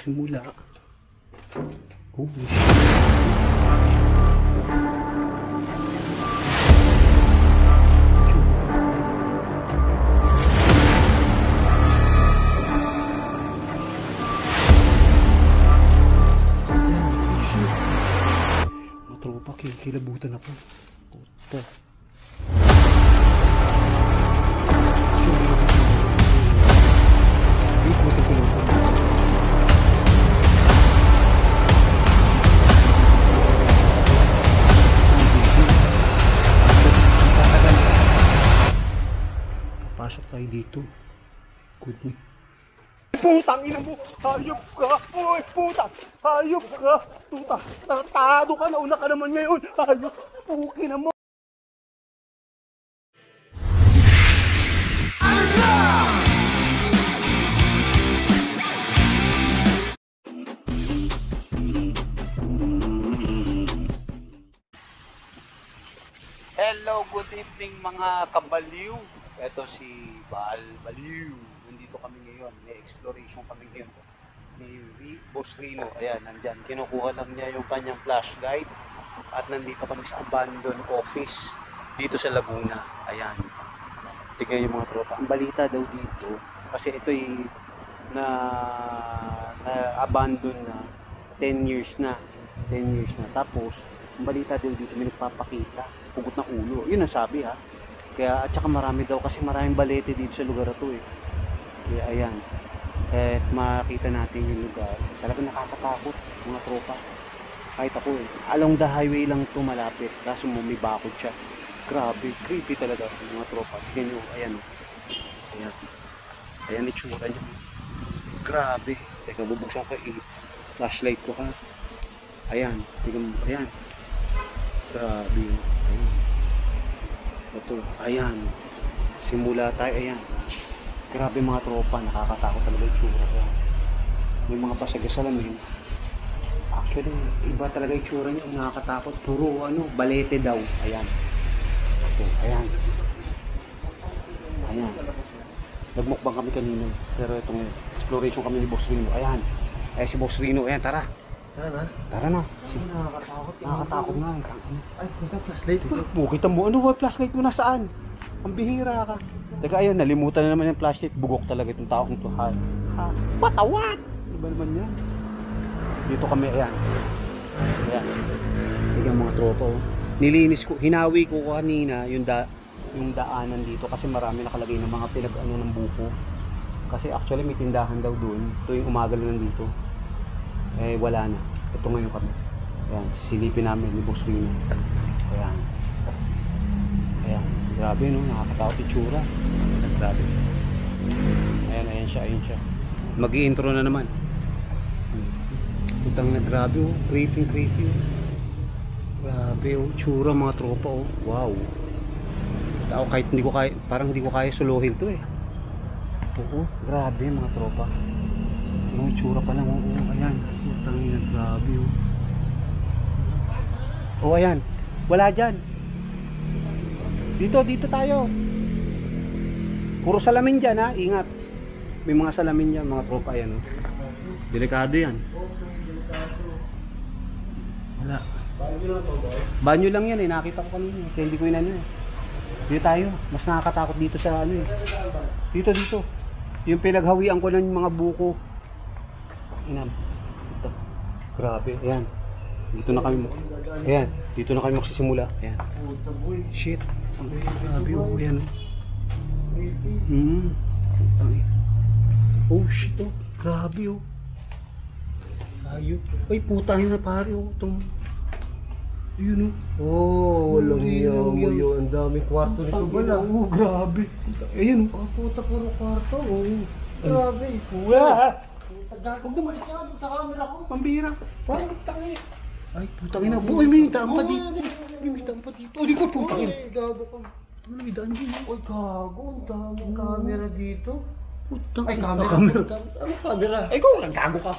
Dito tayo magsimula. Oh, shit. Mga Putang ina mo! Hayop ka! Uy, puta! Hayop ka! Tuta! Tatado ka! Nauna ka naman ngayon! Hayop! Puki na mo! Hello, good evening mga kabaliw. Ito si Bal Baliw. Nandito kami ngayon. May exploration kami ngayon. Ni Boss Rino. Ayan, nandyan. Kinukuha lang niya yung kanyang flashlight. At nandito kami sa abandoned office dito sa Laguna. Ayan. Tingnan yung mga tropa. Ang balita daw dito, kasi ito'y na, na abandon na 10 years na. 10 years na. Tapos, ang balita daw dito may nagpapakita. Pugot ng ulo. Yun ang sabi ha. Kaya, at saka marami daw kasi maraming balete dito sa lugar na to eh. Kaya ayan. Eh, makita natin yung lugar. Talagang nakakatakot mga tropa. Kahit ako eh. Along the highway lang to malapit. Kaso mo may bakod siya. Grabe. Creepy talaga mga tropa. Tingnan nyo. Ayan o. Ayan. Ayan itsura niya. Grabe. Teka, bubuksan ko i flashlight ko ha. Ayan. Tingnan mo. Ayan. Grabe. Ayan. Ito. Ayan. Simula tayo. Ayan. Grabe mga tropa. Nakakatakot talaga yung tsura. Ayan. May mga pasagasalamin. Actually, iba talaga yung tsura niya. Nakakatakot. Puro ano, balete daw. Ayan. Ito. Ayan. Ayan. Nagmukbang kami kanina. Pero itong exploration kami ni Boss Rino. Ayan. Eh si Boss Rino. Ayan, tara. Tara na. Tara na. Si, Nakakatakot. nakakatakot nga. eh. Ay, puta, flashlight pa. Oh, kita mo, ano ba flashlight mo nasaan? Ang bihira ka. Teka, ayun, nalimutan na naman yung flashlight. Bugok talaga itong taong to. Ha, ha, patawat! Ano ba naman yan? Dito kami, ayan. Ayan. Tignan mga tropa, oh. Nilinis ko, hinawi ko kanina yung da yung daanan dito kasi marami nakalagay ng mga pinag ano ng buko. Kasi actually may tindahan daw doon. So yung umaga lang nandito. Eh wala na. Ito ngayon kami. Ayan, sisilipin namin ni Boss Rino. Ayan. Grabe no, nakakatakot yung tsura. Grabe. Ayan, ayan siya, ayan siya. mag intro na naman. Putang na grabe oh. Creepy, creepy oh. Grabe oh. Tsura mga tropa oh. Wow. Ako kahit hindi ko kaya, parang hindi ko kaya suluhin to eh. Oo, grabe mga tropa. Yung tsura pa lang, oo, ayan. Putang ina, grabe oh. Oh, ayan. Wala dyan. Dito, dito tayo. Puro salamin dyan ha, ingat. May mga salamin dyan, mga tropa yan. Oh. Delikado yan. Wala. Banyo lang yan eh, nakita ko kanina. Kaya hindi ko inano eh. Dito tayo, mas nakakatakot dito sa ano eh. Dito, dito. Yung pinaghawian ko ng mga buko. Inan. Ito. Grabe, ayan. Dito na kami, ayan, dito na kami magsisimula. Ayan. Shit. Ang grabe oh, ayan oh. Hmm. Ina. Oh shit oh. Grabe oh. Ayun. Ay putang ina pare oh. Itong... Ayun oh. Oh, walang lang mo yan. yun. Ang daming kwarto nito na? oh, grabe. Ayun oh. Oh, puta, puro kwarto. Oh. Grabe. Kuya. Huwag dumalis ka nga dun sa camera ko. Pambira. Parang tangin. Ay putang ina. Boy, may daan pa dito. May daan pa dito. Oh, di ko putang ina. Uy, gago ka. Ano may daan din oh. Uy, gago. Ang daming camera dito. Putang Ay, ina. camera. Camera. Ano camera? Ay, kung gago ka.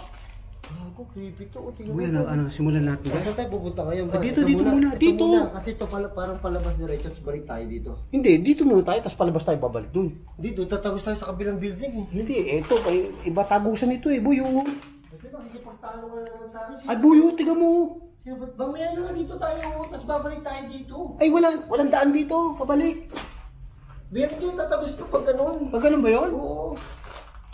Gago, creepy to. O, tingnan mo ano, ano, simulan natin. Saan tayo pupunta? Ah, dito, dito muna, ito dito. Kasi ito pala, parang palabas na rin. Tapos balik tayo dito. Hindi, dito muna tayo, tapos palabas tayo babalik dun. Dito, tatagos tayo sa kabilang building eh. Hindi, eto, iba tagusan ito eh, boy, oh. Pwede ba, nakikipagtalo ka na naman sa akin. Ay, boy, oh, tiga mo. Sino ba't mamaya na nga dito tayo, tapos babalik tayo dito. Ay, walang, walang daan dito, pabalik. Diyan din tatagos pa pag ganun. Pag ganun ba yun? Oo.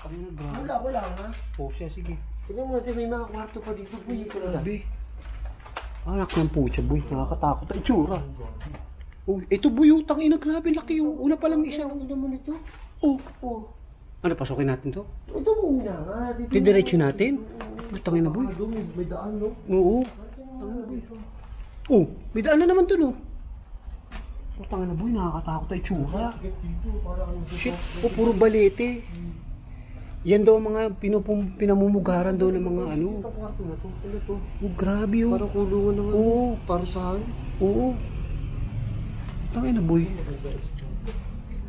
Ano na, grabe. Wala, wala nga. Oh, siya, sige. Tignan mo natin, may mga kwarto pa dito. Pwede ko na Grabe. Anak ng pucha, boy, nakakatakot ang itsura. Oh, ito boy, oh, tangina, grabe, laki oh. Una pa lang isa. Ano naman ito? Oh, Oh. Ano, pasukin natin to? Ito muna nga. Didiretso natin? Oh, tangina, boy. Ah, may, daan, no? Oo. Oh, may daan na naman dun, oh. Oh, tangina, boy, nakakatakot dito, parang Shit, oh, puro balete. Yan daw mga pinupum, pinamumugaran daw ng mga ano. Na to. To? Oh, grabe oh. Parang kulungan ng ano. Oo, Para saan? oo. Tangina, boy.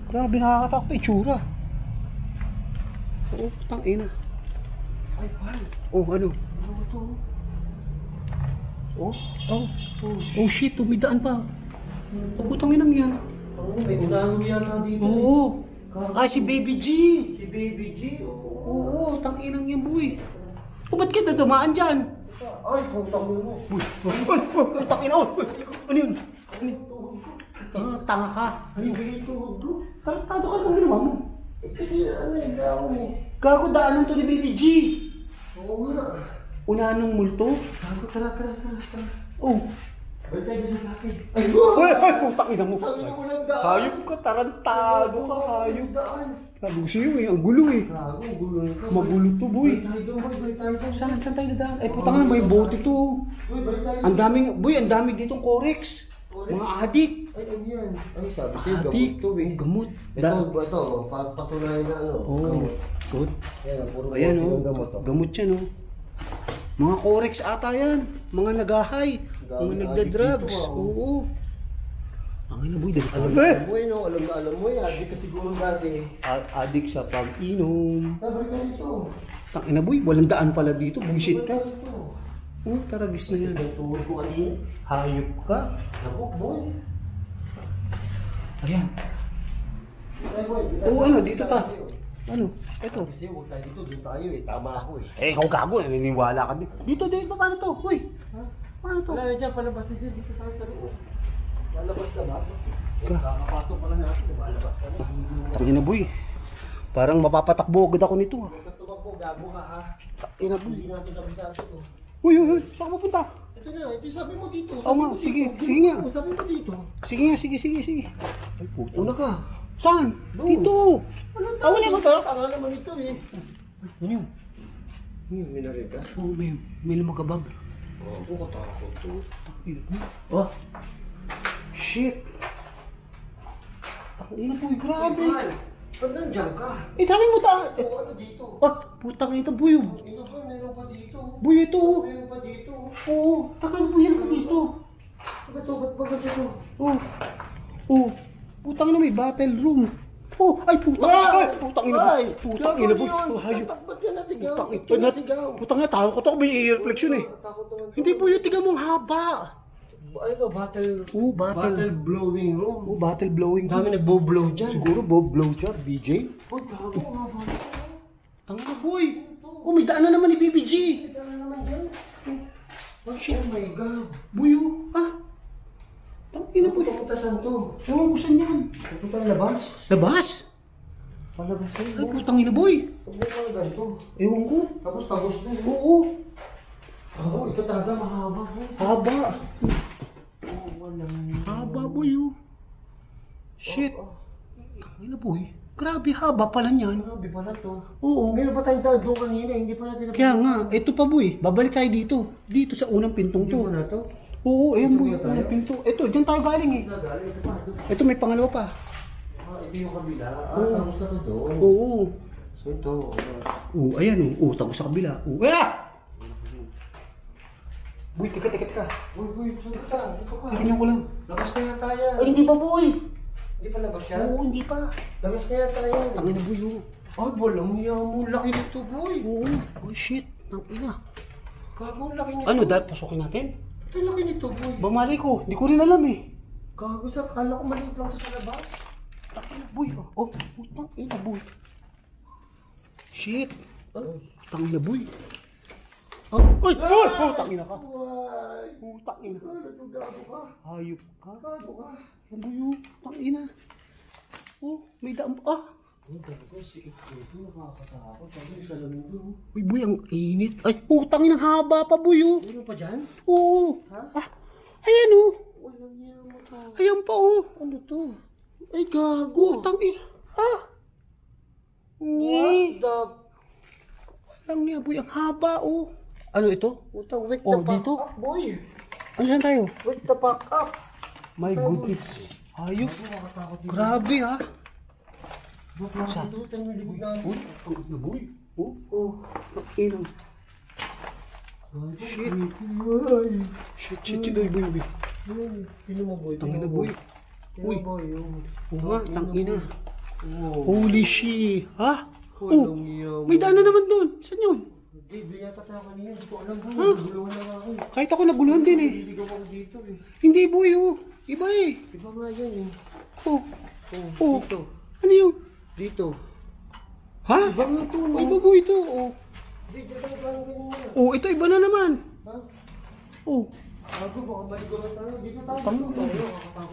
Grabe, nakakatakot ang itsura. Oo, tangina. Ay, pal. Oh, ano? Ano to? Oh, oh, oh shit, tumidaan pa. Pagkutang inang yan. Ano, may unahan yata dito. eh. Oo. Ah, si Baby G. Si Baby G. Oo. Oo, tanginang yan, boy. O, ba't kita dumaan dyan? Ay, putang mo. Uy, uy, uy, uy, uy, ano yun? Ano yun? Ah, tanga ka. Ano yung bigay tuhod ko? Tarantado ka lang ginawa mo. Kasi eh, gawin eh. Gago daanan to ni Baby G. Oo nga. Unahan ng multo. Gago, tara, tara, tara, tara. Oh. Balik tayo sa akin. Ay, Uy, uy, putang ina mo. Tangina mo ng daan. Hayop ka, tarantado ka, hayop. Sabi ko sa'yo eh, ang gulo eh. Gago, gulo nito. Magulo to, boy. Saan, saan tayo dadaan? Ay, putang na, may bote to. Boy, balik tayo Ang daming, boy, ang dami ditong Corex. Mga adik. Ay, ano yan? Ay, sabi sa'yo, Adik. gamot to eh. Gamot. Ito, ba ito? pa- Patunayan na ano. Oh, gamot. good. Yan, puro Ayan oh, gamot. oh. gamot yan oh. Mga Corex ata yan. Mga nagahay. Mga nagda-drugs. adik ah. Oo. Ang ina boy, dali Alam mo, boy, no? Alam na alam mo yan. Di ka siguro dati. Adik sa pag-inom. Sabi ka nito. Tang ina boy, walang daan pala dito. Bullshit ka. Oh, taragis na yan. Tuhod ko kanina. Hayop ka. Ako, boy. Ayan. Oo, ano, dito ta. Ano? Ito. Kasi huwag tayo dito. Doon tayo eh. Tama ako eh. Eh, ikaw gago. Naniniwala ka din. Dito, dito. Paano to? Uy. Ha? Paano to? Wala na dyan. Palabas na dyan. Dito tayo sa loob. Palabas na ba? Ka- Kakapasok pala natin. Palabas ka na. Tangina boy. Parang mapapatakbo agad ako nito. ah. Huwag ka tumakbo. Gago ka ha. Tangina boy. Hindi natin kabisado to. Uy, uy, uy. Saan ka pupunta? Ito na. Ito sabi mo dito. Oo Sabi nga, mo dito. sige, Dito. sige nga. Sabi mo dito. Sige nga, sige, sige, sige. Ay, puto. Una ka. Saan? Doon. Dito. Ah, wala ka ba? Tanga naman ito eh. Ano yun? Hmm, minarin ka? Oh, may, may lumagabag. Oo, oh, katakot to. Tangina boy. Oh. Shit. Tangina boy, grabe. Mahal, Ba't nandiyan ka? Eh, sabi mo ta. Ito, ano dito? oh, putang ito boy. oh. Ino ka, meron pa dito. Boy, ito. Meron pa dito. Oo, takal boy, yan ka dito. Ba't to? Ba't ba ganito? Oh. Oh. Putang ina may battle room. Oh, ay putang ina. Ay, putang ina. Ay! Putang ina yun! Ba't ba't ka natigaw? Putang Ba't ina. Putang ina, tawag ko to. May reflection eh. Hindi boy, yung tiga mong haba. Ay, ito, battle... Oo, battle. Battle blowing room. Oh, battle blowing. Ang dami nagbo-blow dyan. Siguro Bob Blowjar, BJ. Uy, gago, ang haba nito. Tanga boy. Oh, may daan na naman ni BBG. Ito na naman dyan. Oh, shit. Oh my God. Buyo. Ah. Tangina boy. Pupunta saan to? Ewan ko saan yan. Pupunta labas. Labas? Palabas Ay, yun. putang ina boy. Huwag mo mga ganito. Ewan ko. Tapos tagos na yun. Oo. Oo, ito talaga mahaba. Haba. Haba boy oh. Shit. Tangina boy. Grabe haba pala niyan. Grabe pala to. Oo. Meron pa tayong tao doon kanina, hindi pa natin Kaya nga, ito pa boy. Babalik tayo dito. Dito sa unang pintong to. na to? Oo, ayun Dito boy. Unang pinto. Ito, dyan tayo galing eh. Ito may pangalawa pa. ah, ito yung kabila. Ah, Oo. tapos na to doon. Oo. So ito, ah, Oo, ayan oh. Oo, tago sa kabila. Oo. Ah! Boy, teka, teka, teka. Uy, uy, saan ka? Dito ka. Tingnan ko lang. Labas na yata yan. Ay, hindi pa boy. Hindi pa labas yan? Oo, hindi pa. Labas na yata yan. Tangin na boy oh. Ay, walang hiya mo. Laki nito, boy. Oo. Oh, shit. Tang ina. Gago, laki nito. Ano, dahil pasukin natin? Ang laki nito, boy. Bamali ko, di ko rin alam eh. Gago, sir. Kala ko maliit lang sa labas. Takina boy, oh. Oh, putang ina boy. Shit. Oh, putang ina boy. Oh, oy, oy, putang ina ka. Putang ina. gago, gago ka. Hayop ka. Gago ka. Ang boy, oh, putang ina. Oh, may daan pa. Ah. Ang gago, si Ito, nakakatakot. Sabi sa lamin doon. Uy, boy, ang init. Ay, putang ina, haba pa, boy, oh. Ano pa dyan? Oo. Ha? Ah, ayan, oh. Walang niya mo to. Ayan pa, oh. Ano to? Ay, gago. Putang ina. Ah. What Ni. the... Lang niya, boy, ang haba, oh. Ano ito? Putang, wake Oh, the fuck dito? up, boy. Ano saan tayo? Wake the fuck up. My goodness. Hayop. Grabe, ha. Tayo namin? Uy, ang ina, boy. Oh, Oh. ina. Shit. Shit, shit, shit, boy, boy, boy. Sino mo, boy? Tangina, boy. Uy. boy. Oo nga, tangina. Holy shit. Ha? Oh, may daan na naman doon. Saan yun? Hindi, doon yata tayo kanina. Hindi ko alam, boy. Naguluhan na nga ako. eh. Kahit ako naguluhan din eh. Hindi ko ako dito eh. Hindi, boy, oh. Iba eh. Iba nga yan eh. Oh, Oh, oh. dito. Ano yun? Dito. Ha? Iba nga to, no? Iba, boy, ito. Oh. Dito tayo parang kanina. oh, ito iba na naman. Ha? Oh, Ako, baka maligo na tayo. Dito tayo.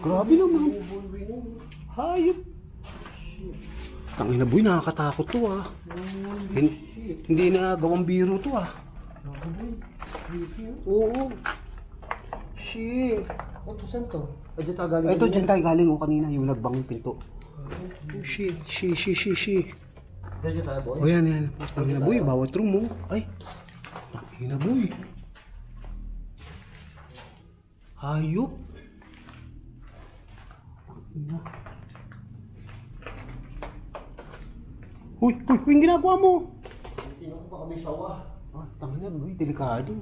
Grabe naman. Boy, boy, no? Hayop. Tangina, boy, nakakatakot to, ah. Hin- hindi na gawang biro to, ah. Oo. Shit. Ito, saan to? Ay, dito tayo galing. Ito, dyan tayo galing oh, kanina, yung nagbang pinto. Oh, shit, shit, shit, shit, shit. Dito tayo, boy. O yan, yan. Tangina, boy, bawat room mo. Ay, tangina, boy. Hayop. Tangina. Uy, uy, uy, yung ginagawa mo. Tingnan ko baka may sawa. Ah, tangina, boy, delikado.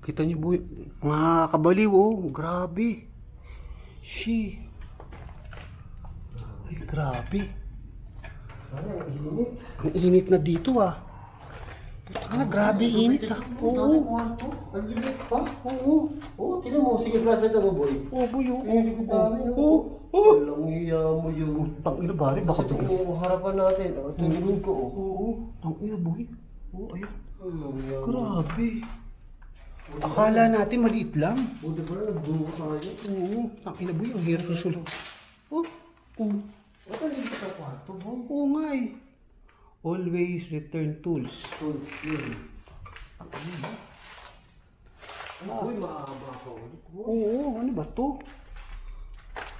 Kita niyo, boy, mga kabaliw, oh, grabe. Shi. Ay, grabe. Ang init na dito, ah. Puta na, grabe init, ah. Oo. Oo. Ang limit pa. oo. Oo, tingnan mo. Sige, brasa na mo, boy. Oo, boy, oo. Oo, oo. Walang iya mo yun. Tangina, bari, baka Kasi bigla. ito yung harapan natin. Oh, yung likod ko, oh. Oo, tangina, boy. Oo, ayan. Grabe. Akala natin maliit lang. Buti pa na, nagbuo ka tayo. Oo, tangina, boy, ang hirap susunod. Oh, oo. Ba't ang limit sa kwarto, boy? Oo nga eh. Always return tools. So, yun. Ano, ka ulit, boy. Oo, ano ba to?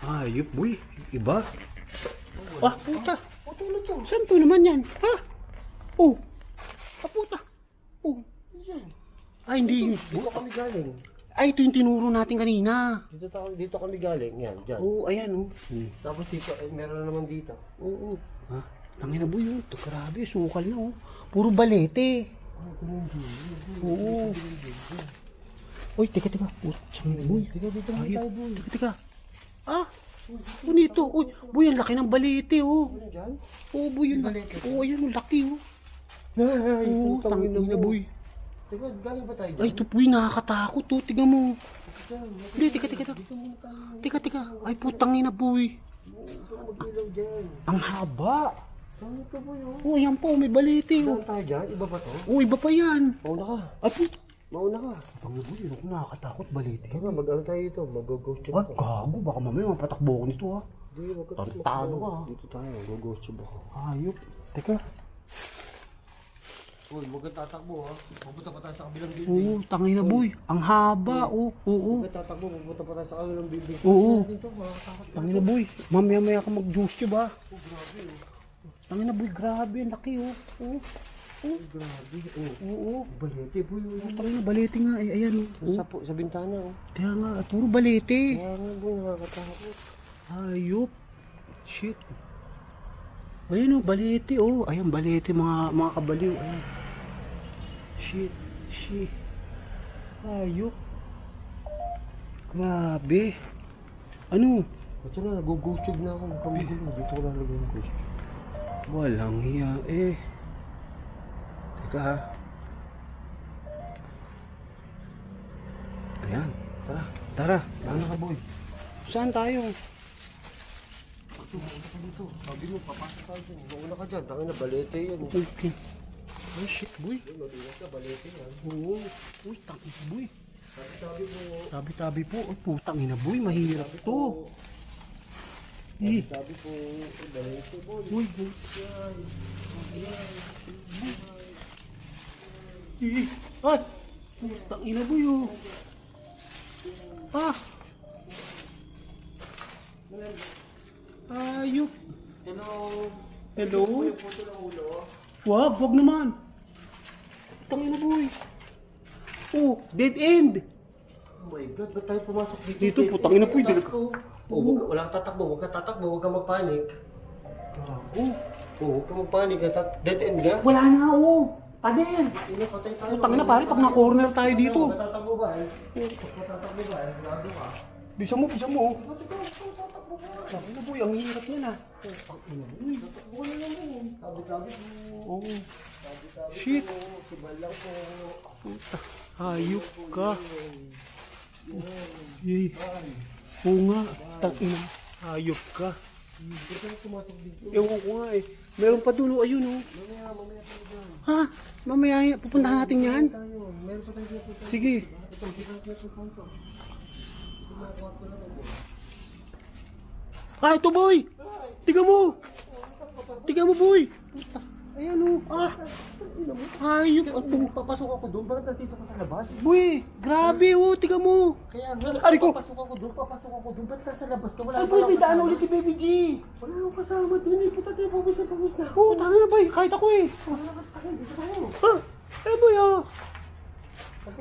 Ayop, boy. Iba. Ah, puta. O, tulad to. Saan to naman yan? Ha? Oh. Ah, puta. Oh. Yan. Ay, hindi. Dito kami galing. Ay, ito yung tinuro natin kanina. Dito, ta- dito kami galing. Yan, dyan. Oo, ayan, oh. Hmm. Tapos dito, eh, meron na naman dito. Oo. Ha? Tangina, boy, oh. Ito, grabe. Sukal na, oh. Puro balete. Oo. Uy, teka, teka. Oh, tangina, boy. Dito, dito tayo, boy. Teka, teka. Ah, ano ito? Uy, boy, ang laki ng balete, oh. Oo, boy. Balete. Oo, ayan, ang laki, oh. Ay, Oo, tangina, boy. Teka, galing ba tayo dyan? Ay, ito, boy, nakakatakot, oh. Tiga mo. Hindi, teka, teka, teka. Teka, teka. Ay, putang ina, boy. Ang haba. Ito, boy, oh? Oo, ayan po, may balete, oh. Saan tayo dyan? Iba ba to? Oo, iba pa yan. Mauna ka. Puta. Mauna ka. Tangina, boy, ako nakakatakot, balete. Teka, mag-ano tayo dito? Mag-ghost trip Ay, ako. gago, baka mamaya mapatakbo ko nito, ha. Hindi, mag-ghost trip Tarantado ka, ah. Dito tayo, mag-ghost trip ako. Ayop. Teka. Uy, huwag kang tatakbo ha. Pupunta pa tayo sa kabilang building. Oo, tangina, boy. Ang haba, oh. Oo. Huwag kang tatakbo, pupunta pa tayo sa kabilang building. Oo. Ka. Tangina boy, mamaya maya ka mag-juice siya ba? Tangina boy, grabe, ang laki oh. Oo, Oh, grabe. Oh, oo. balete po yun. Tangina, balete nga, eh, ayan oh. Sa, sa bintana oh. Kaya nga, puro balete. Kaya nga po, nakakatakot. Ayop. Shit. Ayan oh, balete oh. Ayan, balete mga, mga kabaliw. Ayan. Shit, shit. Ayop. Grabe. Ano? Ito na, nag-ghost tube na ako. Magkamagulo. Dito ko nalagay yung ghost tube. Walang hiya eh. Teka ha. Ayan. Tara. Tara. Ano ka boy? Saan tayo? Dito. Sabi mo, papasok tayo dyan. Mauna ka dyan. Tangin na balete yan. Okay. Ay, shit, boy. Mabilis ka, balete yan. Oo. Uy, tangin na, boy. Sabi mo, Tabi-tabi po. Putang ina, boy. Mahirap to. Eh. sabi po, balete boy. Uy, boy. Eh. Ay. Putang ina, boy, oh. Ah. Ayok. Hello. Hello? Wag, wag naman. Putang ina, boy. Oh, dead end. Oh my God, ba't tayo pumasok dito? Dito, putang ina po, ko. Oh, wag ka- walang tatakbo, huwag ka tatakbo, huwag ka magpanik. Oh, Oh, huwag ka magpanik. Tat- Dead end ka? wala na, oh. Pader. Ina, patay tayo. Putang ina, pare, pag na-corner tayo dito. Huwag ka tatakbo ba eh? Huwag ka tatakbo ba eh? Lado ka. Bisa mo, bisa mo. Ba't ikaw, ikaw tatakbo ka? Sabi na, boy, ang hirap yan, ah. Tatakbo ka na lang. Sabi-sabi po. Oh, Sabi-sabi Shit. po. Subal lang po. puta. Hayop ka. Yay. Oo nga, tang ina. Hayop ka. Ewan ko nga, eh. Meron pa dulo, ayun, oh. Mamaya, mamaya tayo dyan. Ha? Mamaya, pupuntahan natin yan. Meron pa tayo dito. Sige. Ito, ito. Ito mga kwarto na to. Ah, ito, boy. Tiga mo. Tiga mo, boy. Ayan, oh. Ah. Hayop. At kung papasok ako doon, bakit nandito ka sa labas? Boy, grabe, oh. Tiga mo. Kaya nga, Ari ko. papasok ako doon, papasok ako doon, ba't nasa labas ka? Wala Ay, boy, may daan ulit si Baby G. Wala akong kasama doon eh, puta tayo, pabis na pabis na. Oo, oh, tanga na, boy. Kahit ako, eh. Wala ka tayo, dito tayo. Ah, eh, boy, ah.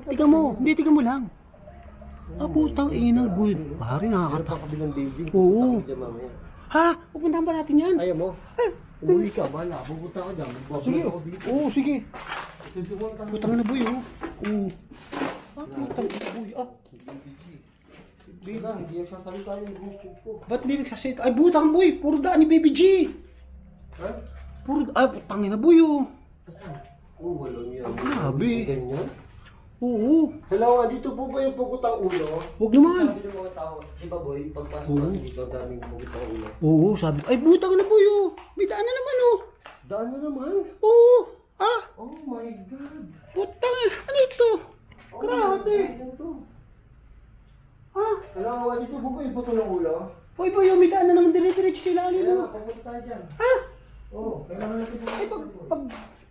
Tiga mo. Hindi, tiga mo lang. Ah, putang inang boy. Pare, Meron nakakata. pa kabilang building. Oo. Dyan mamaya. Ha? Pupuntahan ba natin yan? Ayaw mo? Umuwi ka, bahala. Pupunta ka dyan. Sige. Ako dito. Oo, sige. Putang na, boy, oh. Oo. Ah, putang ina, boy. Ah, Bida, hindi yung sasalita yung YouTube ko. ba't di nagsasit? Ay, butang, boy. Puro daan ni Baby G. Ha? Puro, ay, putang ina, boy, oh. Saan? Oh, wala niya. Grabe. Ganyan? Oo. Hello, dito po ba yung pugutang ulo? Wag naman. Sabi ng mga tao, di ba boy, pagpasok Oo. natin dito, ang daming pugutang ulo. Oo, sabi. Ay, butang na, boy, oh. May daan na naman, oh. Daan na naman. Oo. Ah, Oh my God. putang. Ano ito? Oh Grabe. my God, ano to? Ah, Hello, dito po ba yung puto ng ulo? boy, boy, oh, may daan na naman dire-diretso sila. Kaya Ano, nga, pumunta tayo dyan. Ha? Oo, oh, kailangan natin pumunta. Ay, pag, pag,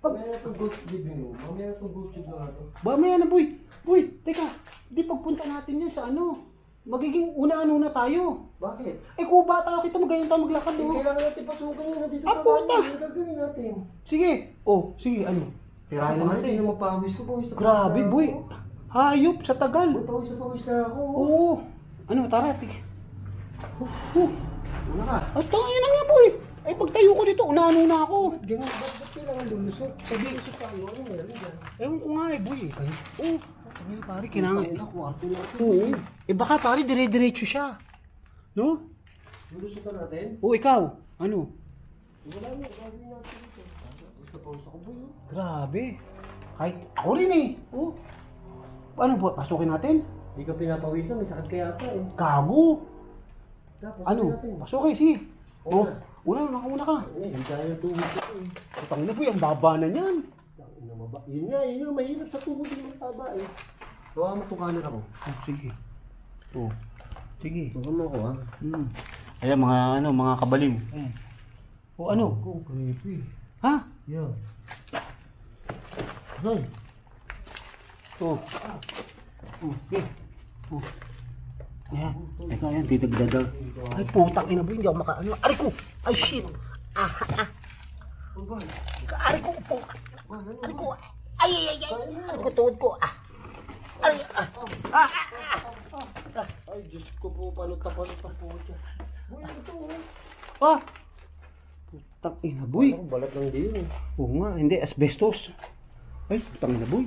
pag, Mamaya na itong ghost living room. Mamaya na itong ghost tube na ito. ba, may ano, boy. Boy, teka. Di pagpunta natin yan sa ano. Magiging una-ano na tayo. Bakit? Eh, kung bata kita, magayon tayo maglakad, Eh, oh. kailangan natin pasukan yun. Nandito Ah, na puta! Ano gagawin natin? Sige. Oh, sige, ano? Tirahan Kailangan natin. natin na magpawis ko. Pawis na Grabe, pawis na boy. ako. Hayop sa tagal. Boy, pawis na pawis na ako. Oo. Ano, tara, tige. Oh, Una ka. at tangin na nga, boy. Ay, pagtayo ko dito, una-ano na ako. Ba't ganun? Ba't ba't kailangan lulusot? Sabi lusot tayo. Ano meron dyan? Ewan ko nga eh, boy. Oo. Oh, tangin pare, kailangan. Ay, kwarto na ito. Oo. Eh, baka pare, dire-diretso siya. No? Lulusotan natin? Oo, ikaw. Ano? Wala na. Gagawin natin ito. Pawis na pawis ako boy. oh. Grabe. Kahit ako rin eh. Oo. Paano ba? Pasukin natin? Hindi ka pinapawisan. May sakit kaya ata eh. Gago. Dapat Ano? Pasukin, sige. Oo Oh, una, nakauna ka. Eh, hindi tayo tuhod ko eh. Putang na po, ang baba na niyan. Ina, maba- Yun nga, yun nga, mahirap sa tuhod yung mataba eh. Gawa mo itong camera ko. Oh, sige. Oh. Sige. Baka mo ako ha. Hmm. Ayan, mga ano, mga kabaliw. O ano? Oh, creepy. Ha? Yeah. Hoy, Oh. Oh, okay. Oh. Ayan. Teka, ayan, didagdaga. Ay, putang ina boy, hindi ako maka, ano, ari ko! Ay, shit! Ah, ah, boy. ari ko, po, Ah, ano? ari ko, ay, ay, ay, ay, ari ko, tuhod ko, ah. Ay, ah, ah, ah, Ay, Diyos ko po, paluta-paluta po siya. Boy, ano to? ah. Putang ina boy. Ako, balat lang din eh. Oo nga, hindi, asbestos. Ay, putang ina boy.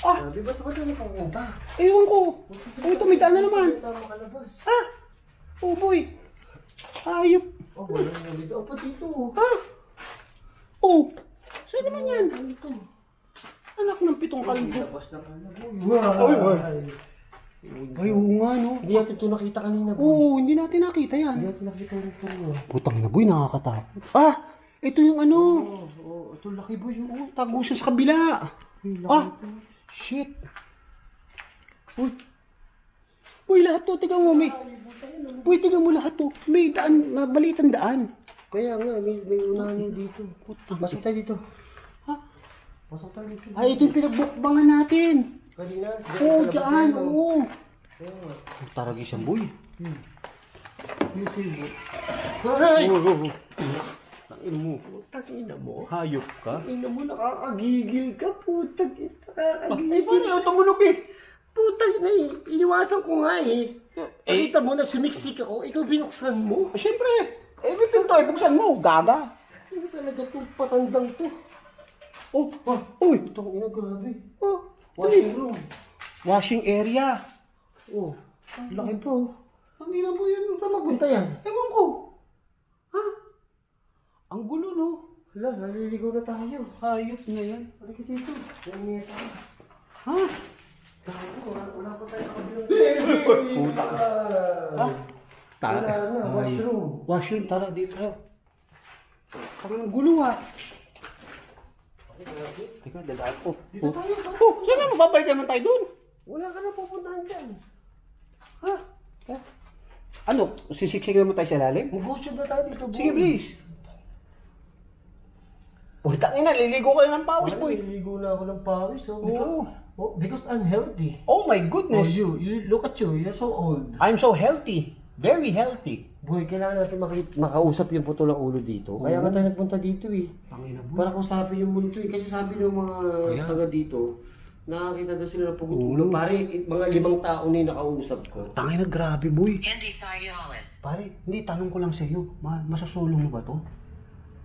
Ah, Sabi ba sa kanya na pangpunta? ewan ko. Oh, may daan na naman. Tama ka labas. Ah, oh boy. Ayop. Oh, wala na dito. Oh, pati ito. oh. Ah! Oh! Saan naman yan? Anak ng pitong kalbo. Labas na pala, boy. Ay, ay. Ay, oo nga, no? Hindi natin ito nakita kanina, boy. Oo, hindi natin nakita yan. Hindi natin nakita yung ito. Putang ina, boy, nakakatakot. Ah, ito yung ano. Oo, oh, ito laki boy. Oh. Oh, tagusan sa kabila. Ay, laki Ah, ito. Shit. Uy. Uy, lahat to, tiga mo, may... Uy, tiga mo lahat to. May daan, mabalitan daan. Kaya nga, may, may unahan yun dito. Putang Pasok tayo dito. Ha? Pasok tayo dito. Ay, ito yung pinagbukbangan natin. Kanina. Oo, labas dyan, oo. Kaya nga. Ang taragis ang boy. Yung sige. Ay! Oo, oo, oo. Tangin mo. Tangina mo. Hayop ka. Tangina mo, nakakagigil ka. Putang ina, Ay, nakakagigil. paano yung tumunog eh? Putang ina eh. Iniwasan ko nga eh. Nakita mo, nagsumiksik ako. Ikaw binuksan mo. Siyempre, eh, may pinto, eh, buksan mo, gaga. Ano talaga itong patandang to? Oh, ah, uy, Putang ina, grabe. oh, Washing room. washing area. Oh, laki po. Ang ina mo yun, saan Punta yan. Ewan ko. Ha? Ang gulo, no? Hala, naliligaw na tayo. Hayop na yan. Halika dito. Tayo. Ha? Tayo, wala, wala pa tayo nakabilang. Puta. Ha? Wala na, washroom. Washroom, tara, dito. Ang gulo, ha? Teka, dadaan ko. Dito tayo sa... Oh, saan mo? Babalik naman tayo dun. Wala ka na pupuntahan dyan. Ha? Ha? Ano? Sisiksik naman tayo sa lalim? Mag-worship na tayo dito. Sige, please. Uy, tangin na, liligo ka ng pawis, boy. Naliligo na ako ng pawis. Oh, because, Oo. oh, because I'm healthy. Oh my Oh, goodness. you, you, look at you. You're so old. I'm so healthy. Very healthy. Boy, kailangan natin maki- makausap yung putol ng ulo dito. Kaya nga tayo nagpunta dito eh. Tangin na, boy. Para kausapin yung multo eh. Kasi sabi ng mga Kaya? taga dito, nakakita daw sila ng pugot ulo. Pare, eh, mga limang tao na yung nakausap ko. Tangin na, grabe, boy. Hindi Sayalis. Pare, hindi, tanong ko lang sa iyo. Ma masasulong mo ba to?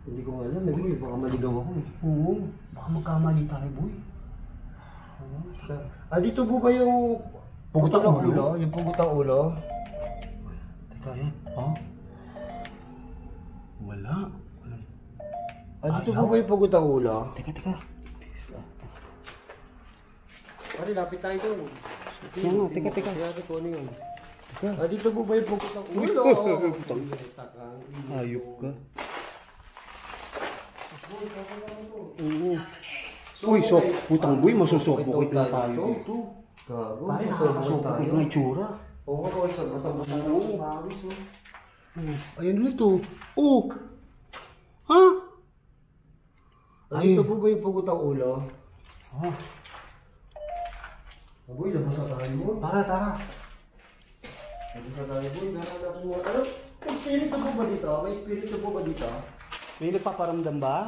Hindi ko alam, eh, boy. Baka maligaw ako eh. Oo. Baka magkamali tayo, boy. Oo. Sa- Ah, dito po ba yung Pugot ang ng ulo? ulo? Yung pugot ng ulo? Teka, yan. Ha? Wala. Wala. Ah, dito Ayaw. po ba yung pugot ng ulo? Teka, teka. Pare, lapit tayo doon. Yan nga, teka, teka. Sinabi ko ano yun. Teka. Ah, dito po ba yung pugot ng ulo? Ayok ka. Oo. Uy, so, putang boy, masusukbukit na tayo dito. Gago, Pare, tayo. na itsura. Oo nga, boy. Basta-basta na ako. Pawis, oh. Oh, Ayan ulit oh. Oh! Ha? Ah, Dito po ba yung pugot ng ulo? Ah, Aboy, labas na tayo mo. tara, tara. Labas na tayo mo. Nakahanap mo. Ano? May spirito po ba dito? May spirito po ba dito? May nagpaparamdam ba?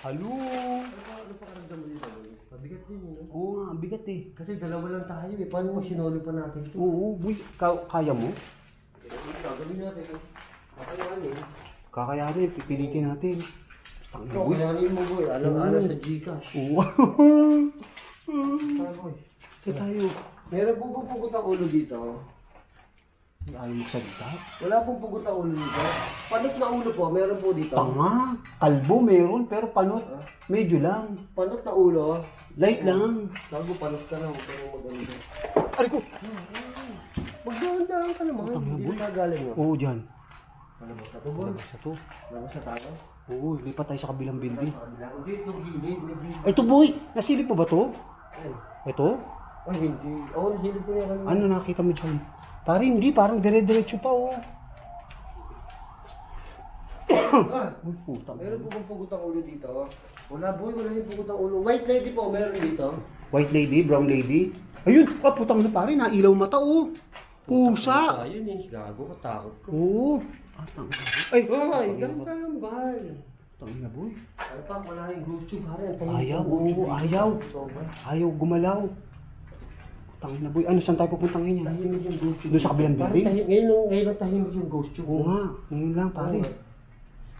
Halo? Ano pa karamdam mo dito? boy? Mabigat din yun. no? Oo nga, ang bigat eh. Kasi dalawa lang tayo eh. Paano pag sinolo pa natin ito? Oo, boy, ka- kaya mo? Gagawin natin. eh. Kakayanin. Kakayanin, pipilitin natin. Tangin Ikaw, boy. kayanin mo boy. Alang-alang sa Gcash. Oo. Tara boy. Sa tayo. Meron po po pugot ang ulo dito. Ayaw magsalita. Wala pong pugot ang ulo dito. Panot na ulo po, meron po dito. Tanga. Kalbo meron, pero panot. Medyo lang. Panot na ulo. Light lang. Bago panot ka na, huwag ka na maganda. Aray ko. Magdahan-dahan ka naman. Hindi na kagaling mo. Oo, dyan. Malabas na to boy. Sa to. Malabas na tayo. Oo, lipat tayo sa kabilang building. Hindi, ito gilid. May gilid. Ito boy, nasilip mo ba to? Ito? Ay, hindi. Oo, nasilip ko niya kanina. Ano nakita mo dyan? Pare, hindi. Parang dire-diretso pa, oh. Ah, Uy, puta. meron po bang pugot ang ulo dito? Wala boy, wala yung pugot ang ulo. White lady po, meron dito. White lady, brown lady. Ayun, ah, putang na pare, nailaw mata, oh. Pusa. Ayun eh, gago ka, takot ko. Oo. Ah, Ay, Ay, ganun tayo ang bahal. tang na boy. Ay pa, wala yung ghost tube, pare. Ayaw, oo, tube. ayaw. Ayaw gumalaw. Tang na boy. Ano, saan tayo pupunta ngayon? Tahimik yung ghost tube. Doon sa kabilang building? tahimik. Ngayon, lang- ngayon lang tahimik yung ghost tube. Oo nga, ngayon lang pare.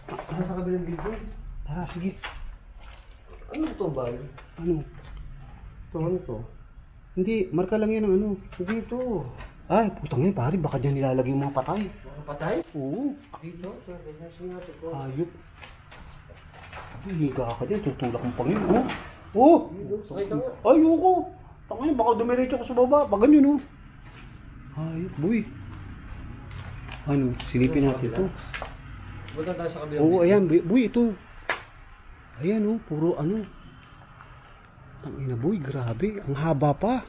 Ano sa kabilang building? Tara, sige. Ano to, Bal? Ano? Ito, ano to? Hindi, marka lang yan ng ano. Dito. Ay, putang yan pare, baka dyan nilalagay yung mga patay. Mga patay? Oo. Dito. Sir, kasi natin ko. Ayop. Ay, higa ka dyan, tutulak mo pang yun. Oh. Oh! Ayoko. Tangin, baka dumiretso ka sa baba. Pag ganyan, oh. Ayop, boy. Ano, silipin natin to. Punta tayo sa kabilang. Oo, ayan, boy, boy, ito. Ayan, oh, puro ano. Tangina, boy, grabe. Ang haba pa.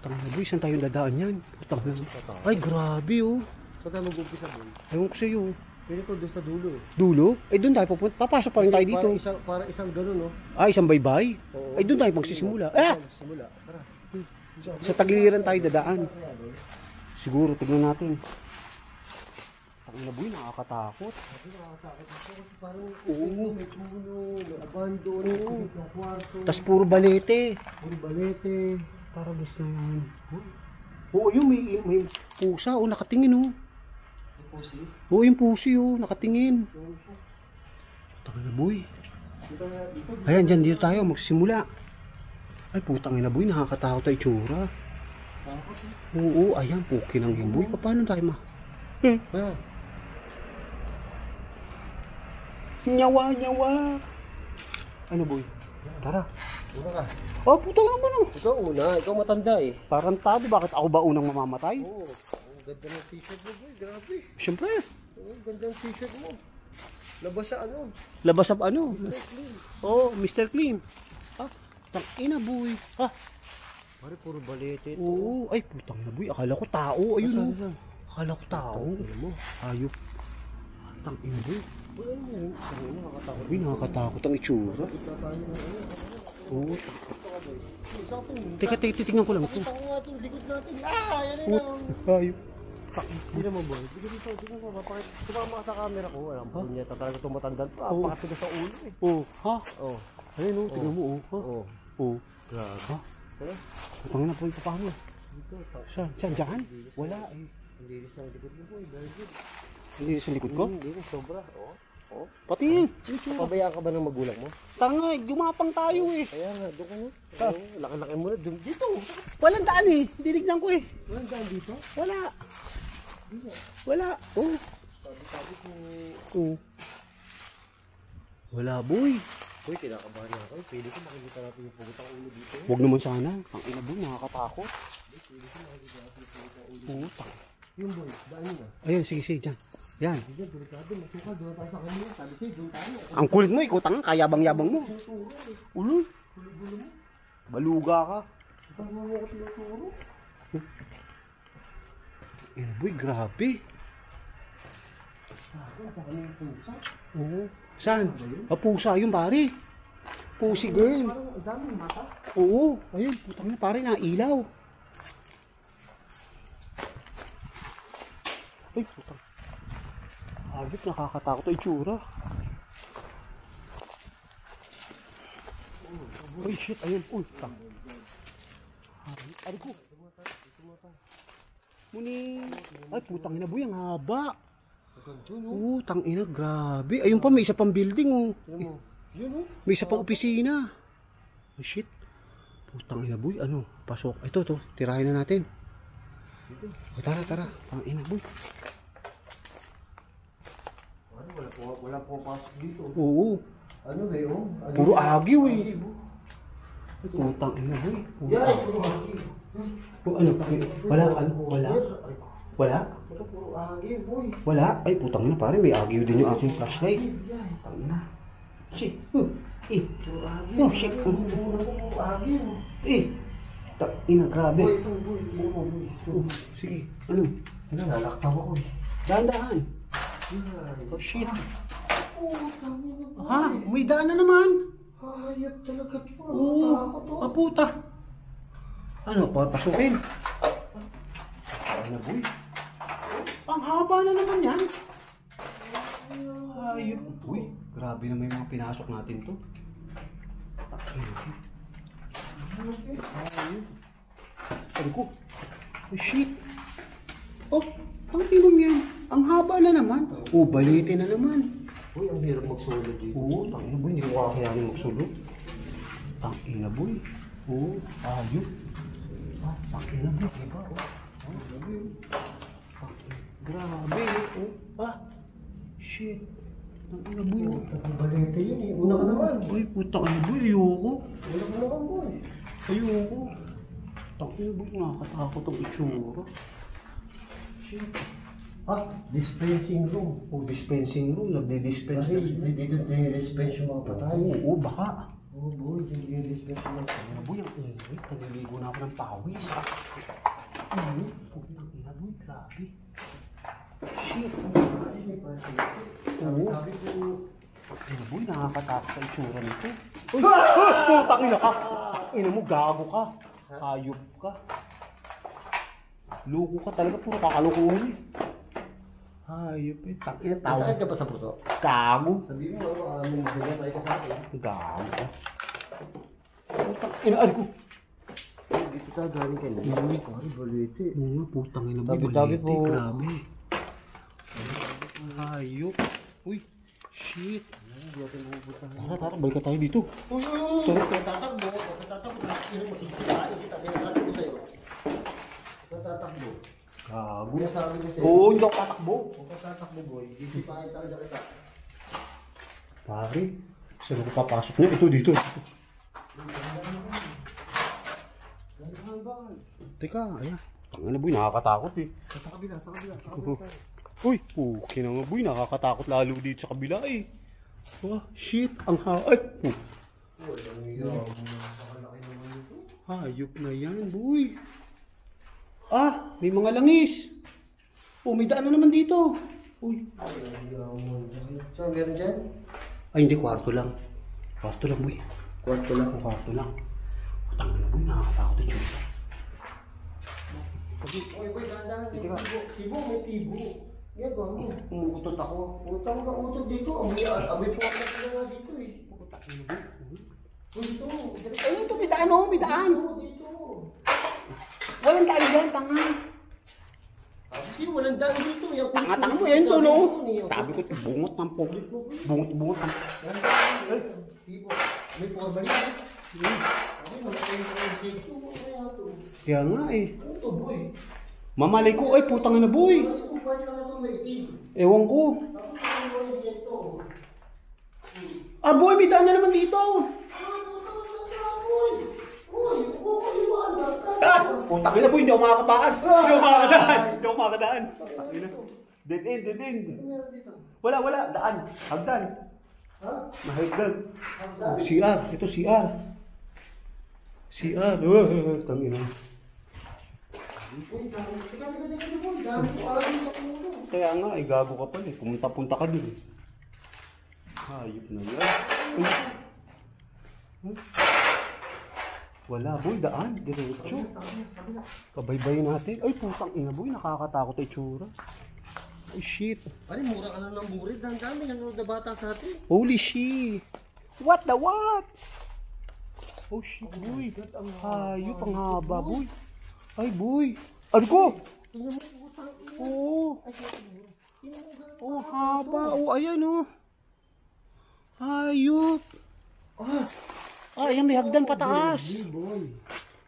Tangina, boy, saan tayo dadaan yan? Tangina. Ay, grabe, oh. Saan tayo mag-umpisa boy? Ewan ko sa'yo. Pwede ko doon sa dulo eh. Dulo? Eh, doon tayo pupunta. Papasok pa rin tayo dito. Para isang, para isang ganun no? Ah, isang baybay? Oo. Ay, doon tayo magsisimula. Ah! Simula. Tara. Sa tagiliran tayo dadaan. Siguro, tignan natin. Tangina, boy, nakakatakot. Parang Oo. may puno, may abandon, may kwarto, Tas puro balete. may balete. Para gusto na yan. Oo, yun, may, may pusa. O, nakatingin, oh. Pusi. Oo, yung pusi, oh. Nakatingin. Tangin na, boy. Ayan, dyan, dito tayo. Magsisimula. Ay, putang ina, boy. Nakakatakot tayo itsura. Oo, ayan. Puki ng yun, boy. Paano tayo ma... Ah, Nyawa, nyawa. Ano, boy? Tara. una ka. Oh, putang naman, oh. Ikaw una, ikaw matanda eh. Parang tabi, bakit ako ba unang mamamatay? Oo. Ganda ng t-shirt mo boy, grabe. Siyempre, Oo, ganda ng t-shirt mo. Labas sa ano? labas sa ano? Oo, oh, Mr. Clean. Ah, tang ina, boy. Ah, Pare, puro balete. oo. Ay, putang na, boy. Akala ko tao. Ayun, Asan, oh. asan? Akala ko tao. mo? Ayop. Tang ina, boy. Ano, nakakatakot. Boy, nakakatakot ang itsura. Ano. Oo. Teka, titingnan ko lang ito. Kita ko nga itong likod natin. Ah, yan na. ayop. Hindi naman boy. Hindi dito, hindi mo mapakit. Tumama sa camera ko. Alam ko niya talaga itong matanda. Papakit sa ulo eh. Oh, ha? Oh. Ayun, oh. Tingnan mo, oh. Oh. Oh. Grabe. Ha? Tara. Putang na, boy. Paano? Dito. ta- Saan? Saan? Diyan? Wala, eh. Ang linis ng likod mo boy. Very good. Hindi sa likod ko? Hindi rin sobra. Oh. Oh. Pati yun. Pabayaan ka ba ng magulang mo? Tanga, eh, gumapang tayo eh. Kaya nga, doon ka na. Oh, laki-laki mo na. Dito. Walang daan eh. Dinignan ko eh. Walang daan dito. Wala. Wala. Oh. Ko, Oh. Wala boy. Uy, kinakabahan na ako. Pwede ko makikita natin yung pugutang ulo dito. Huwag naman sana. Ang ina boy, nakakatakot. Oo, tak- Yung boy, daan nyo na. Ayun, sige, sige, dyan. Yan. Ang kulit mo, ikaw tanga, kayabang-yabang mo. Ulo. Baluga ka. Ito mo mo ko tinuturo. Ina boy, grabe. Oo. Saan? Ah, pusa yun, pare. Pusi girl. Oo. Ayun, putang na, pare, na ilaw. Ay, putang. Agit, nakakatakot ang itsura. Ay, shit, ayun. Uy, tang. Ay, ay ko. Muni. Ay, putang ina, boy, ang haba. Ganito, no? Oo, tang ina, grabe. Ayun pa, may isa pang building, oh. Yun, oh. May isa pang opisina. Oh, shit. Putang ina, boy. Ano? Pasok. Ito, to. Tirahin na natin. O, tara, tara. Tang ina, boy. Ano, wala po, wala po pasok dito. Oo. Ano, ba yun? Ano Puro yun? agiw, eh. Agiw, oh. Putang ina, boy. Puro Yan, Pu- Ano? Wala, ano? Wala? Wala? Wala? Ay, putang ina, pare. May agiw din yung aking flashlight. Tang ina. Shit. Uh, eh. Oh, shit. Eh. Tang ina, grabe. Oh, sige. Ano? Ano, lalaktaw ako eh. Dahan-dahan. Oh, shit. Oh, na. Ha? May daan na naman. Hayop talaga. Oo. Nakakatakot, oh. Ah, puta. Ano, papasukin? Ano, boy? Ang haba na naman yan. Ayun, boy. Grabe na may mga pinasok natin to. Ayun. Ano ko? Oh, shit. Oh, ang tinong yan. Ang haba na naman. Oh, balite na naman. Uy, ang hirap mag-solo dito. Oo, tangina boy, hindi ko kakayanin magsulot. Tangina boy. Oo, ayun. Boy, diba? Oh, ah, grabe. Grabe, oh. Ah, shit. Tangina boy. oh. Balete yun eh. Una ka naman. Ay, putang ina boy. Ayoko. Una ka naman boy. Ayoko. Tangina boy. Nakakatakot ang itsura. Shit. Ah, dispensing room. Oh, dispensing room. Nagdi-dispense Kasi na. dito nire-dispense yung mga patay. Oo, baka. Oo boy, mga patay. Tangina boy, ang ingay. Naliligo na ako ng pawis. Ano? Putang ina boy. Grabe. Shit. Oo. Ano boy, nakakatakot ang itsura nito. Uy! Ah! Putang ina ka! Ina mo, gago ka. Hayop ka. Luko ka talaga, puro kakalukuhan eh. Hayop eh. Tangina, tao. nasakit ka ba sa puso? Gago. Sabi mo, ano, amin mo ganyan, ay ka sa akin. Gago ka. Putang ina, ay ko. Dito ka, galing ka na. Ay, pare, balete. Oo nga, putang ina mo, balete, grabe. Hayop. Uy, shit. Tara, tara, balik tayo dito. Uy, uy, uy! Ka tatakbo, huwag ka tatakbo. Sino mo sisirain kita, sa'yo. Huwag ka tatakbo. Gago. Sinasabi ko sa'yo. Oo, hindi ako tatakbo. Huwag ka tatakbo, boy. Disipahin talaga kita. Pare, saan ako papasok niya? Ito, dito. Teka, ayan. Tangina boy, nakakatakot eh. Sa kabila, sa kabila, sa kabila. Uy, okay na nga boy, nakakatakot lalo dito sa kabila eh. Wah, shit, ang ha... Ay! Oh, Uy, ang iyo. Nakalaki naman ito. hayop na yan, boy. Ah, may mga langis. Oh, may daan na naman dito. Uy. Mo. Saan meron dyan? Ay, hindi, kwarto lang. Kwarto lang, boy. Kwarto lang. Kwarto lang. Tangina na boy, nakakatakot ito. Uy, boy, dahan-dahan. Tibo. May tibo. Yan, gawa mo. Umutot ako. Utang ka utang dito. Amoy, amoy po ako na dito eh. Uy, dito. Dito. Ay, ito, may daan oh, may daan. Dito. Walang daan dyan, tanga. Kasi walang daan dito. Yan, Tanga-tanga mo yan to, no? Sabi ko, bungot ng puglit. Bungot-bungot ng... Tibo. May yung insecto. Kaya nga eh. Ano? Mamalay ko, ay putang na boy. Na. Ewan ko. Yung? Ah boy, may daan na naman dito. Ay, puta ka sa daan, boy. Ah, putang na boy, hindi ako makakabaan. Hindi ako makakadaan. Hindi ako makakadaan. Putang ina. Dead end, dead end. Wala, wala. Daan. Hagdan. Ha? Mahagdan. Hagdan? CR. Ito CR. CR. Oh, sa puno. Kaya nga, ay gago ka pala eh. Pumunta-punta ka dun. Hayop na yan. Hmm? Wala, boy. Daan. Diretso. Kabaybay natin. Ay, putang ina, boy. Nakakatakot ay tsura. Ay, shit. Pare, mura ka na ng burit. Ang dami nanonood na bata sa atin. Holy shit. What the what? Oh, shit, boy. Hayop, ang haba, boy. Ay, boy. Ano ko? Oo. Oh, haba. Oh, ayan oh. Hayop. Ah. Ah, ayan may hagdan pataas. Boy,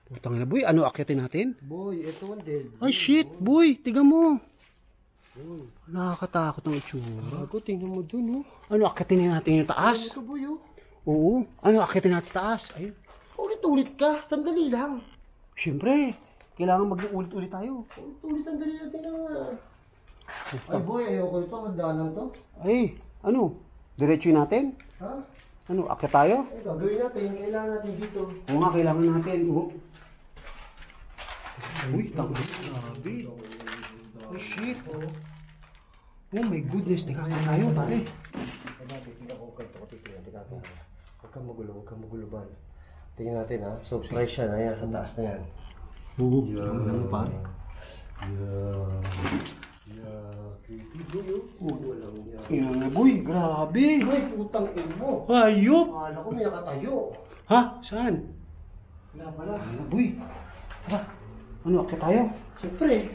Putang na boy, ano akyatin natin? boy, ito ang dead. Ay shit, boy, tiga mo. Nakakatakot ang itsura. Bago, tingnan mo dun, oh. Ano akyatin natin yung taas? Ito, boy, oh. Oo. Ano akyatin natin taas? Ayun. Ulit-ulit ka. Sandali lang. Siyempre, kailangan mag-ulit-ulit tayo. Ulit-ulit, sandali lang. Tingnan nga. Ay, boy, ayoko ito. Handa lang to. Ay, ano? Diretsuin natin? Ha? Ano, akyat tayo? Ay, gagawin natin. Kailangan natin dito. Oo nga, kailangan natin. Oo. Uy, tango. Grabe. Oh, shit. Oh. my goodness. Teka, kaya tayo, pare. Dati, tingnan ko kanto ko. Tingnan, tingnan ko. Huwag kang magulo, huwag kang magulo, ban. Tingnan natin, ha. So, fresh yan, ayan, sa taas na yan. Oo. Ano, pare? Yeah. Oh. Ina na, boy. Grabe. Boy, putang ino. Hayop. Akala ko may nakatayo. Ha? Saan? Wala pala. Ano, boy? Tara. Ano, akyat tayo? Siyempre.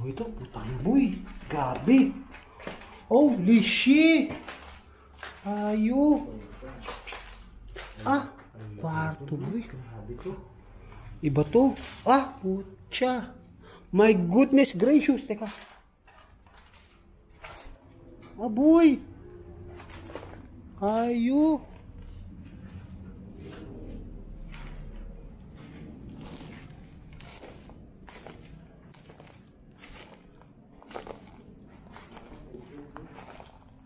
Oh, ito. Putang boy. Grabe. Holy shit. Hayop. Ah, kwarto, boy. Iba to. Ah, putya. My goodness gracious. Teka. Ah, boy. Ayo.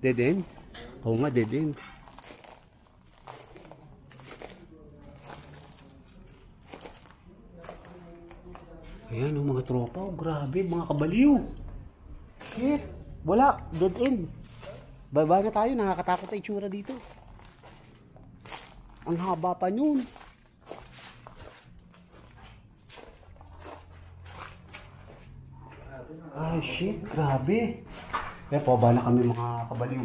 Dead end? Oo nga, dead. Ayan, oh, mga tropa. Oh, grabe, mga kabaliw. Shit. Wala. Dead end. Baba na tayo. Nakakatakot na itsura dito. Ang haba pa nun. Ay, shit. Grabe. Kaya po, na kami mga kabaliw.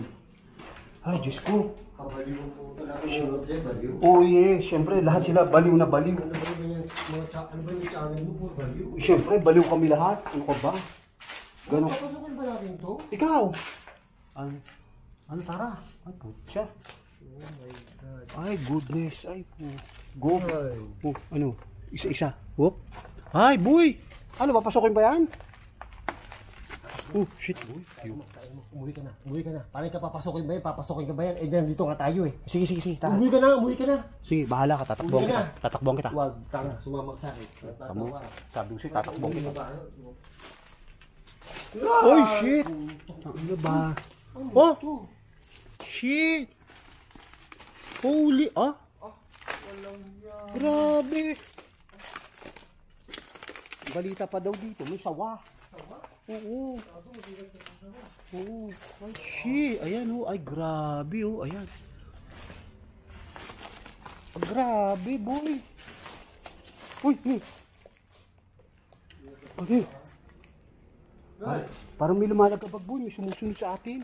Ay, Diyos ko. Kabaliw po talaga yung sa'yo, baliw. Oo, yeah. Siyempre, lahat sila baliw na baliw. Ano ba yung mga ano ba yung channel mo po, baliw? Siyempre, baliw kami lahat. Ano ka ba? Ganon. Papasukin ba natin to? Ikaw! Ano? Ano tara? Ay, putya. Oh my God. Ay, goodness. Ay, po. Go. Ay. Oh, ano? Isa-isa. Whoop. Ay, boy! Ano, papasokin ba yan? Oh, shit, mo, Umuwi ka na, umuwi ka na. Paano ka papasokin ba yan? Papasokin ka ba yan? Eh, nandito nga tayo eh. Sige, sige, sige. Tara. Umuwi ka na, umuwi ka na. Sige, bahala ka. Tatakbuhan Hindi kita. na. Tatakbuhan kita. Huwag, tanga, sumamag sa akin. Kamu, Tatawa. sabi ko sa'yo, tatakbuhan kita. Ba? Oy, shit! Ano ba? Oh! Shit! Holy, ah? Grabe! Balita pa daw dito, may sawa. Oo. Oo. Ay, shit. Ayan, oh. Ay, grabe, oh. Ayan. Ah, grabe, boy. Uy, uy. Okay. Ay, parang may lumalagabag, boy. May sumusunod sa atin.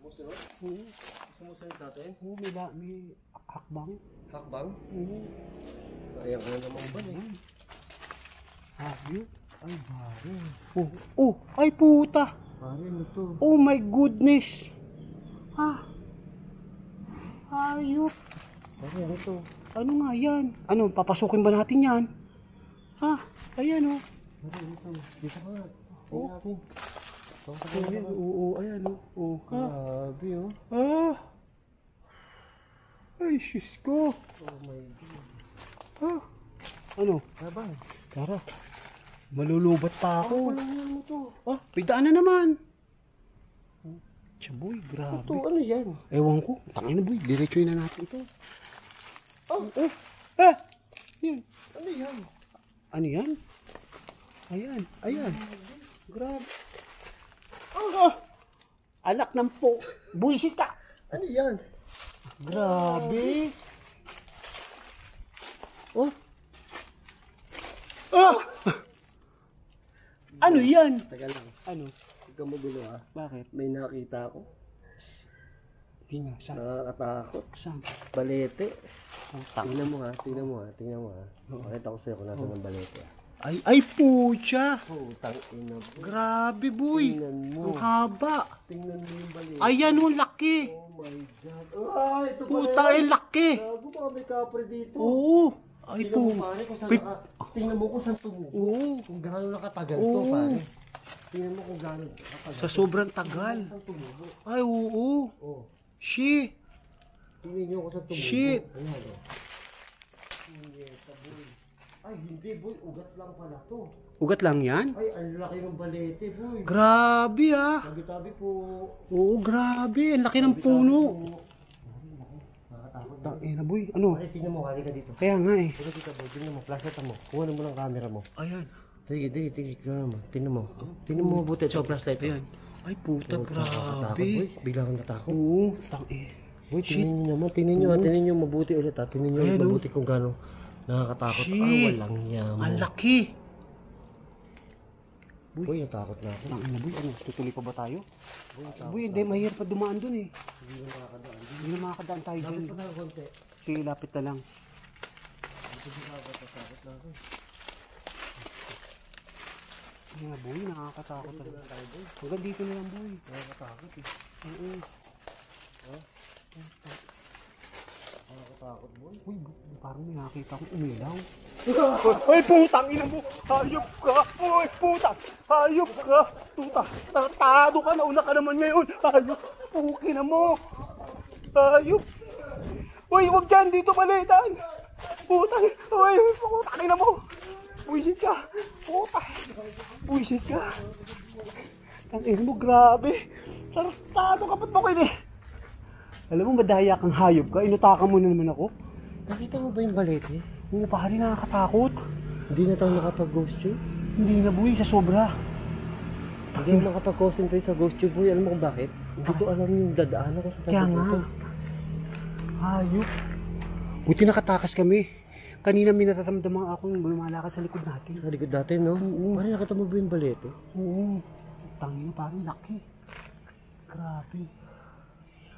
Sumusunod? Oo. Sumusunod natin? Oo, may, la, may hakbang. Hakbang? Oo. Ayan ka na naman ba eh. Hayop. Ay, baro. Oh, oh, ay puta. Pare, ano to? Oh my goodness. Ha? Hayop. Pare, ano to? Ano nga yan? Ano, papasukin ba natin yan? Ha? Ayan oh. Pare, ano to? Dito ka. Tingnan natin. Ayan, oo, ayan oh. Oh? Grabe oh. Ah. Ay, sis ko. Oh my God. Ha? Ano? Labang. Tara. Malulubat pa ako. Ano yan mo to? Ah, pigdaan na naman. Chaboy, Ito, grabe. ano yan? Ewan ko. Tangin na boy, diretsuin na natin ito. Oh, Oh, eh, yan. ano yan? Ano yan? Ayan, ayan. Grabe. Oh, anak ng po. Bullshit ka. Ano yan? Grabe. Oh. Ah! ano yan? Taga lang. Ano? Huwag kang magulo ha. Bakit? May nakita ako. Hindi nga, saan? Nakakatakot. Saan? Balete. Tingnan mo ha, tingnan mo ha, tingnan mo ha. Pakita ko sa'yo kung nasa ng balete ha. Ay, ay, pucha. Oh, tang ina. Grabe, boy. Ang haba. Tingnan mo yung balete. Ayan, oh, laki. Oh my God. Ah, ito Puta, ay, laki. Gago, baka may kapre dito. Oo. Ay, Tingnan mo po. pare kung saan Pip- naka... Tingnan mo kung saan tumubo. Oo. Kung gaano nakatagal to Oo. pare. Tingnan mo kung gaano nakatagal. Sa sobrang tagal. Saan tumubo. Ay, oo. Oh. Shi. Tingnan nyo kung saan tumubo. Shit. Ayan o. Punyeta, boy. Ay, hindi boy. Ugat lang pala to. Ugat lang yan? Ay, ang laki ng balete, boy. Grabe, ah. Tabi-tabi po. Oo, grabe. Ang laki ng puno. Tangina, boy. Ano? Pare, tingnan mo. Kali ka dito. Kaya nga, eh. Tingnan dito, boy. Tingnan mo. Flashlight mo. Kuha mo ng camera mo. Ayan. Sige, sige, sige. Tingnan mo. Tingnan mo. Tingnan mo mabuti. Ito, flashlight. Ayan. Ay, puta, grabe. Bigla kang natakot. Oo, tang eh. Boy, tingnan nyo naman. Tingnan nyo. Tingnan nyo mabuti ulit. Ha. Tingnan nyo oh. mabuti kung gaano nakakatakot. Shit. Ah, walang yamo. Ang laki. Boy, natakot na ako. Tangina, boy. Ano? Tutuloy pa ba tayo? Boy, hindi. Mahirap pa dumaan dun, eh. Hindi na makakadaan. Hindi na makakadaan tayo dyan. Lapit pa na konti. Sige, lapit na lang. Ano nga, boy? Nakakatakot talaga. Hanggang dito na lang, boy. Nakakatakot eh. Oo. Nakakatakot, boy. Uy, parang may nakita akong umilaw. Ay, putang ina mo! Hayop ka! Uy, putang! Hayop ka! Puta! Tartado ka! Nauna ka naman ngayon! Hayop! Puki na mo! Ayop. Uy, huwag dyan. Dito mali. Dan. Putang. Uy, putang na mo. Buisit ka. Putang. Buisit ka. Tangin mo, grabe. Sartado ka ba't mo ko ini? Alam mo, madaya kang hayop ka. Inutakan mo na naman ako. Nakita mo ba yung balete? Oo, pare, nakakatakot. Hindi na tayo nakapag-ghost tube. Hindi na, boy, sa sobra. Hindi ako makapag-concentrate sa ghost tube, boy. Alam mo kung bakit? Hindi ko alam yung dadaan ako sa Kaya tabi nga. ko. Hayop. Buti nakatakas kami. Kanina may nararamdaman ako yung lumalakad sa likod natin. Sa likod natin, no? Parang nakita mo ba yung balete? Oo. Tangin parang laki. Grabe.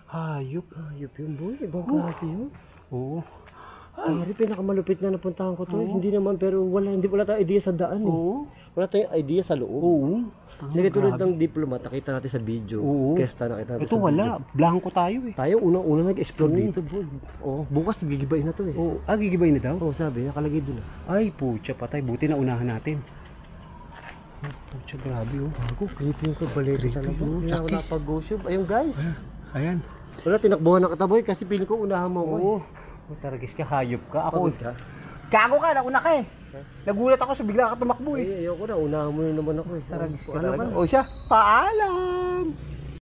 Hayop. Ayop yun, boy. Ibang klase yun. Oo. Pare, pinakamalupit na napuntahan ko to. eh. Hindi naman, pero wala, hindi wala tayong idea sa daan. Eh. Oo. Wala tayong idea sa loob. Oo. Hindi katulad ng diplomat, nakita natin sa video. Oo. Kesta nakita natin Ito sa wala. video. Blanco tayo eh. Tayo, unang-unang nag-explore dito, boy. Oh, bukas gigibayin na to eh. Oo. Ah, gigibay na daw? Oo, sabi, nakalagay doon ah. Ay, putya patay. Buti na unahan natin. Oh, Putya, grabe oh. Bago, creepy yung kabalete talaga. oh. Hindi na ako Laki. napag-goship. Ayun guys. Ayan. Wala, tinakbuhan na kita boy kasi piling ko unahan mo. Oo. Oh, taragis ka, hayop ka. Ako, Pagod ka? Gago ka, nauna ka eh. Nagulat ako sa bigla ka tumakbo eh. Ay, ayoko na. Unahan mo na naman ako eh. Taragis ka Ano talaga. O siya, paalam!